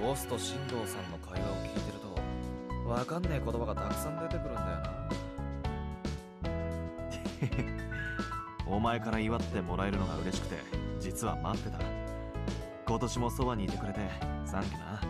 ボスと進藤さんの会話を聞いてるとわかんねえ言葉がたくさん出てくるんだよな。お前から祝ってもらえるのが嬉しくて実は待ってた。今年もそばにいてくれてサンキュな。